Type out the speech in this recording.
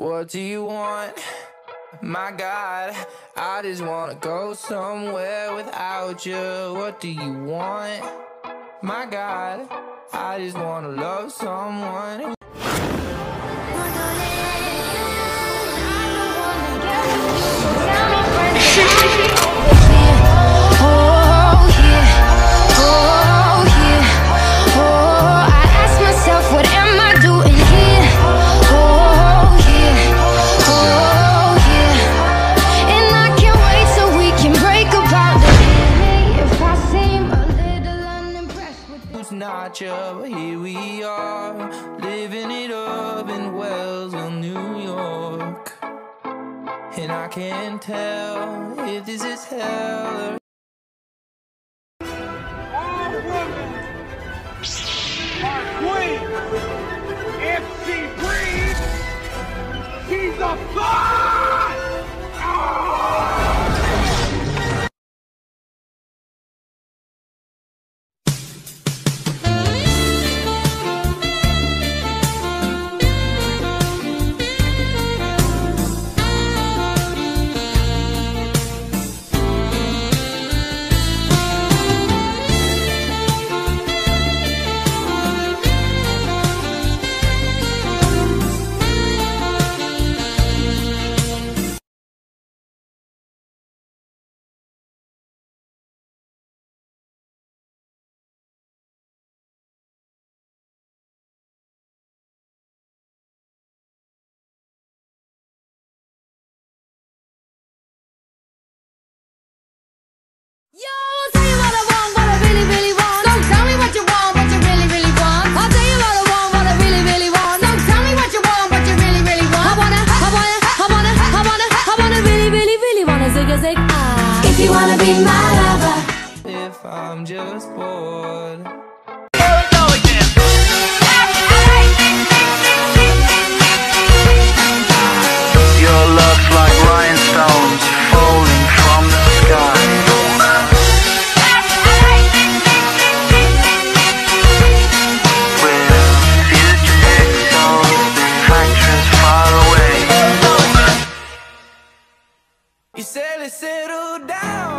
What do you want? My God, I just wanna go somewhere without you. What do you want? My God, I just wanna love someone. Not you, but here we are, living it up in Wellsville, New York. And I can't tell if this is hell or queens. If she breathes, she's a god! If you wanna be my lover, if I'm just bored. finally settled down.